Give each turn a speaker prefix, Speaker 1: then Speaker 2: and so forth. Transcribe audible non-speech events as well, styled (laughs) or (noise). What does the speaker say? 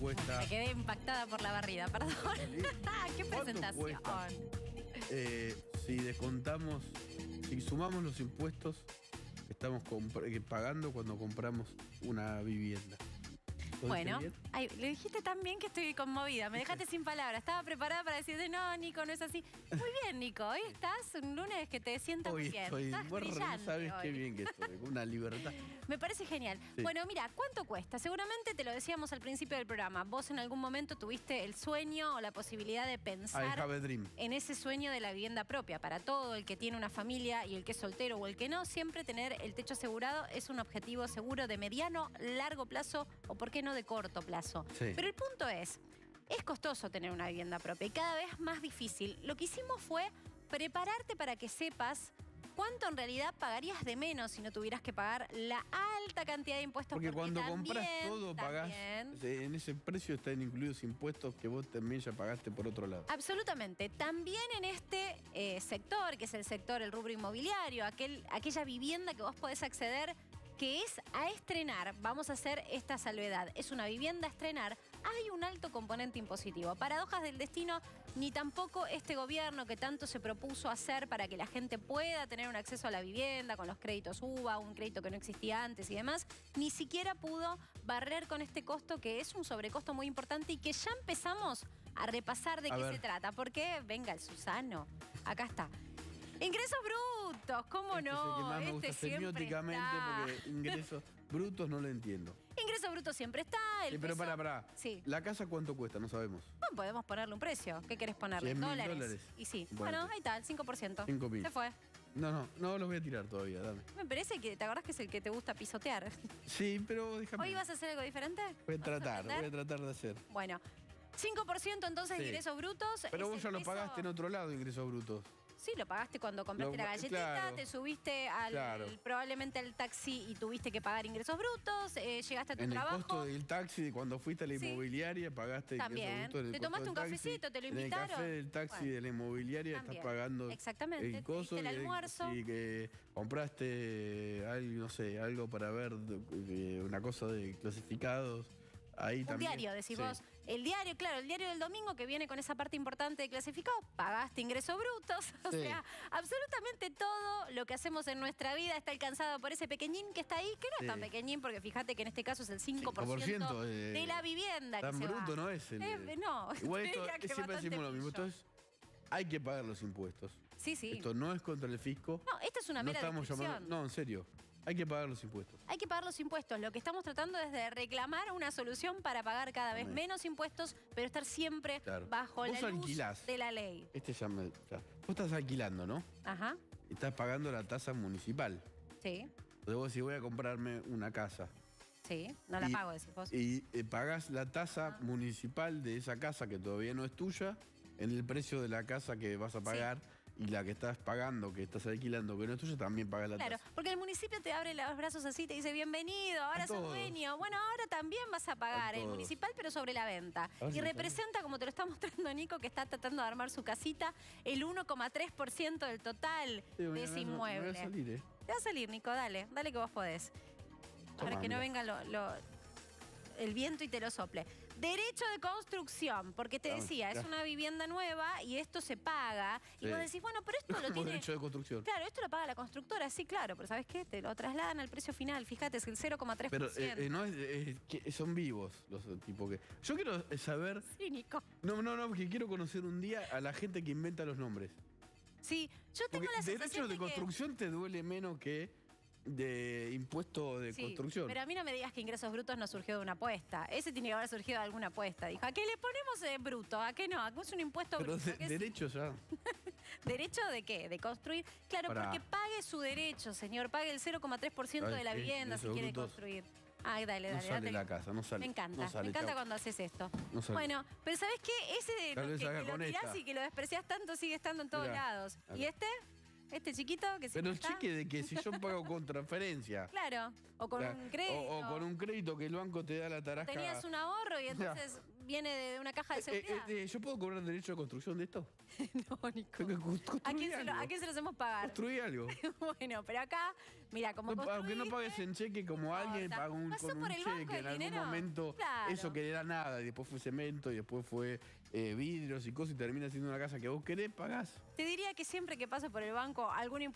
Speaker 1: cuesta?
Speaker 2: Me quedé impactada por la barrida, perdón. (laughs) ¡Qué
Speaker 1: ¿Cuánto
Speaker 2: presentación!
Speaker 1: Eh, si descontamos, si sumamos los impuestos que estamos eh, pagando cuando compramos una vivienda. ¿Lo
Speaker 2: Bueno, ay, le dijiste tan bien que estoy conmovida. Me dejaste sin palabras. Estaba preparada para decirte, no, Nico, no es así. Muy bien, Nico. Hoy estás un lunes que te sientas
Speaker 1: Hoy
Speaker 2: muy bien.
Speaker 1: estoy,
Speaker 2: Estás brillante
Speaker 1: sabes qué bien que estoy, una libertad. (laughs)
Speaker 2: Me parece genial.
Speaker 1: Sí.
Speaker 2: Bueno, mira, ¿cuánto cuesta? Seguramente te lo decíamos al principio del programa. Vos en algún momento tuviste el sueño o la posibilidad de pensar en ese sueño de la vivienda propia. Para todo el que tiene una familia y el que es soltero o el que no, siempre tener el techo asegurado es un objetivo seguro de mediano, largo plazo o, por qué no, de corto plazo.
Speaker 1: Sí.
Speaker 2: Pero el punto es, es costoso tener una vivienda propia y cada vez más difícil. Lo que hicimos fue prepararte para que sepas cuánto en realidad pagarías de menos si no tuvieras que pagar la alta cantidad de impuestos.
Speaker 1: Porque cuando compras todo, pagás.
Speaker 2: también-
Speaker 1: eh, En ese precio están incluidos impuestos que vos también ya pagaste por otro lado.
Speaker 2: Absolutamente. También en este eh, sector, que es el sector, el rubro inmobiliario, aquel, aquella vivienda que vos podés acceder, que es a estrenar, vamos a hacer esta salvedad, es una vivienda a estrenar, hay un alto componente impositivo. Paradojas del destino, ni tampoco este gobierno que tanto se propuso hacer para que la gente pueda tener un acceso a la vivienda con los créditos UBA, un crédito que no existía antes y demás, ni siquiera pudo barrer con este costo que es un sobrecosto muy importante y que ya empezamos a repasar de
Speaker 1: A
Speaker 2: qué
Speaker 1: ver.
Speaker 2: se trata. Porque, venga, el Susano, acá está. Ingresos brutos, ¿cómo
Speaker 1: Este es el
Speaker 2: no?
Speaker 1: que más me gusta
Speaker 2: este
Speaker 1: semióticamente porque ingresos brutos no lo entiendo.
Speaker 2: Ingresos brutos siempre está. El
Speaker 1: Sí, pero
Speaker 2: peso-
Speaker 1: para, para.
Speaker 2: Sí.
Speaker 1: ¿La casa cuánto cuesta? No sabemos.
Speaker 2: Bueno, podemos ponerle un precio. ¿Qué querés ponerle?
Speaker 1: 100.000
Speaker 2: dólares.
Speaker 1: dólares.
Speaker 2: Y sí.
Speaker 1: Bueno,
Speaker 2: Bueno, ahí está, el 5%.
Speaker 1: 5.000.
Speaker 2: Se fue.
Speaker 1: No, no, no los voy a tirar todavía, dame.
Speaker 2: Me parece que, ¿te acordás que es el que te gusta pisotear?
Speaker 1: Sí, pero déjame.
Speaker 2: ¿Hoy vas a hacer algo diferente?
Speaker 1: Voy a
Speaker 2: ¿Vas
Speaker 1: tratar, voy a tratar de hacer.
Speaker 2: Bueno, 5% entonces de
Speaker 1: Sí.
Speaker 2: ingresos brutos.
Speaker 1: Pero vos ya lo
Speaker 2: peso-
Speaker 1: pagaste en otro lado, ingresos brutos.
Speaker 2: Sí, lo pagaste cuando compraste
Speaker 1: Lo-
Speaker 2: la galletita,
Speaker 1: claro.
Speaker 2: te subiste al,
Speaker 1: Claro.
Speaker 2: probablemente al taxi y tuviste que pagar ingresos brutos, eh, llegaste a tu
Speaker 1: En el
Speaker 2: trabajo.
Speaker 1: costo del taxi, cuando fuiste a la
Speaker 2: Sí.
Speaker 1: inmobiliaria, pagaste ingresos
Speaker 2: También.
Speaker 1: brutos en el
Speaker 2: Te
Speaker 1: costo
Speaker 2: tomaste
Speaker 1: del
Speaker 2: un
Speaker 1: taxi.
Speaker 2: cafecito, te lo
Speaker 1: En el
Speaker 2: invitaron.
Speaker 1: café del taxi
Speaker 2: Bueno.
Speaker 1: de la inmobiliaria
Speaker 2: También.
Speaker 1: estás pagando
Speaker 2: Exactamente,
Speaker 1: el
Speaker 2: te
Speaker 1: coso.
Speaker 2: diste el
Speaker 1: y-
Speaker 2: almuerzo.
Speaker 1: Y que compraste algo, no sé, algo para ver, una cosa de clasificados. Ahí
Speaker 2: Un
Speaker 1: también.
Speaker 2: diario, decís
Speaker 1: Sí.
Speaker 2: vos. El diario, claro, el diario del domingo que viene con esa parte importante de clasificado, pagaste ingresos brutos. (laughs) O
Speaker 1: Sí.
Speaker 2: sea, absolutamente todo lo que hacemos en nuestra vida está alcanzado por ese pequeñín que está ahí, que no es tan pequeñín, porque fíjate que en este caso es el 5%,
Speaker 1: 5%, eh,
Speaker 2: de la vivienda
Speaker 1: Tan
Speaker 2: que se
Speaker 1: bruto
Speaker 2: va.
Speaker 1: no es el.
Speaker 2: Eh, no, (laughs)
Speaker 1: Igual esto,
Speaker 2: que
Speaker 1: siempre decimos lo mismo.
Speaker 2: pillo.
Speaker 1: Entonces, hay que pagar los impuestos.
Speaker 2: Sí, sí.
Speaker 1: Esto no es contra el fisco.
Speaker 2: No, esta es una
Speaker 1: no
Speaker 2: mera
Speaker 1: estamos llamando. No, en serio. Hay que pagar los impuestos.
Speaker 2: Hay que pagar los impuestos. Lo que estamos tratando es de reclamar una solución para pagar cada vez menos impuestos, pero estar siempre
Speaker 1: Claro.
Speaker 2: bajo
Speaker 1: Vos
Speaker 2: la luz
Speaker 1: alquilás.
Speaker 2: de la ley.
Speaker 1: Este ya me. ya. Vos estás alquilando, ¿no?
Speaker 2: Ajá,
Speaker 1: Estás pagando la tasa municipal.
Speaker 2: sí,
Speaker 1: Entonces vos decís, voy a comprarme una casa.
Speaker 2: sí. No la
Speaker 1: Y-
Speaker 2: pago, decís vos.
Speaker 1: Y eh, pagás la tasa
Speaker 2: Ah.
Speaker 1: municipal de esa casa que todavía no es tuya en el precio de la casa que vas a pagar. Y la que estás pagando, que estás alquilando, que no es tuya, también pagas la
Speaker 2: Claro,
Speaker 1: tasa.
Speaker 2: porque el municipio te abre los brazos así, te dice bienvenido, ahora sos dueño. Bueno, ahora también vas a pagar
Speaker 1: A
Speaker 2: el municipal, pero sobre la venta. Y
Speaker 1: me
Speaker 2: representa, como te lo está (laughs) mostrando Nico, que está tratando de armar su casita, el 1,3% del total
Speaker 1: Sí, me-
Speaker 2: de
Speaker 1: me-
Speaker 2: ese
Speaker 1: me- me
Speaker 2: inmueble.
Speaker 1: voy a salir, ¿eh?
Speaker 2: Te va a salir, Nico, dale, dale que vos podés. Para que no venga lo- lo- el viento y te lo sople. Derecho de construcción, porque te decía, es una vivienda nueva y esto se paga. Y vos decís, bueno, pero esto (laughs) lo tiene...
Speaker 1: derecho de construcción.
Speaker 2: Claro, esto lo paga la constructora, sí, claro, pero ¿sabes qué? Te lo trasladan al precio final, fíjate, es el 0,3%.
Speaker 1: Pero eh, eh, no es, que son vivos los tipos que. Yo quiero saber.
Speaker 2: Sí, Nico.
Speaker 1: No, no, no, porque quiero conocer un día a la gente que inventa los nombres.
Speaker 2: Sí, yo tengo
Speaker 1: Porque
Speaker 2: la sensación
Speaker 1: derecho de
Speaker 2: de que-
Speaker 1: construcción te duele menos que de impuesto de
Speaker 2: Sí,
Speaker 1: construcción.
Speaker 2: Pero a mí no me digas que ingresos brutos no surgió de una apuesta. Ese tiene que haber surgido de alguna apuesta. Dijo, ¿a qué le ponemos eh, bruto? ¿A qué no? ¿A qué es un impuesto
Speaker 1: Pero
Speaker 2: bruto?
Speaker 1: de-
Speaker 2: ¿Qué es-
Speaker 1: derecho ya. (laughs)
Speaker 2: ¿Derecho de qué? ¿De construir? Claro,
Speaker 1: Pará.
Speaker 2: porque pague su derecho, señor. Pague el 0,3% de la vivienda si quiere
Speaker 1: brutos.
Speaker 2: construir. Ay, dale,
Speaker 1: No
Speaker 2: dale.
Speaker 1: sale
Speaker 2: date
Speaker 1: la casa, no sale.
Speaker 2: Me encanta,
Speaker 1: No sale,
Speaker 2: me encanta
Speaker 1: chau.
Speaker 2: cuando haces esto.
Speaker 1: No sale.
Speaker 2: Bueno, pero ¿sabes qué? Ese de que, que lo tirás
Speaker 1: esta.
Speaker 2: y que lo despreciás tanto sigue estando en todos
Speaker 1: Mirá,
Speaker 2: lados.
Speaker 1: acá.
Speaker 2: ¿Y este? ¿Este chiquito que
Speaker 1: Pero
Speaker 2: siempre
Speaker 1: el cheque de que si yo pago con transferencia. (laughs)
Speaker 2: Claro, o con
Speaker 1: o sea,
Speaker 2: un crédito.
Speaker 1: O, o con un crédito que el banco te da la tarasca.
Speaker 2: Tenías un ahorro y (laughs) entonces viene de una caja de
Speaker 1: Eh,
Speaker 2: seguridad.
Speaker 1: eh, eh, ¿Yo puedo cobrar derecho de construcción de esto? (laughs)
Speaker 2: no, Nico. ¿A quién, se lo. ¿A quién se hacemos pagar?
Speaker 1: Construí algo. (laughs)
Speaker 2: bueno, pero acá, mira, como
Speaker 1: No, aunque no pagues en cheque como alguien
Speaker 2: importa.
Speaker 1: paga un,
Speaker 2: Pasó
Speaker 1: con un
Speaker 2: el
Speaker 1: cheque
Speaker 2: el
Speaker 1: en algún
Speaker 2: dinero.
Speaker 1: momento
Speaker 2: Claro.
Speaker 1: eso que era nada y después fue cemento y después fue eh, vidrios y cosas y termina siendo una casa que vos querés pagás
Speaker 2: Te diría que siempre que pase por el banco algún impuesto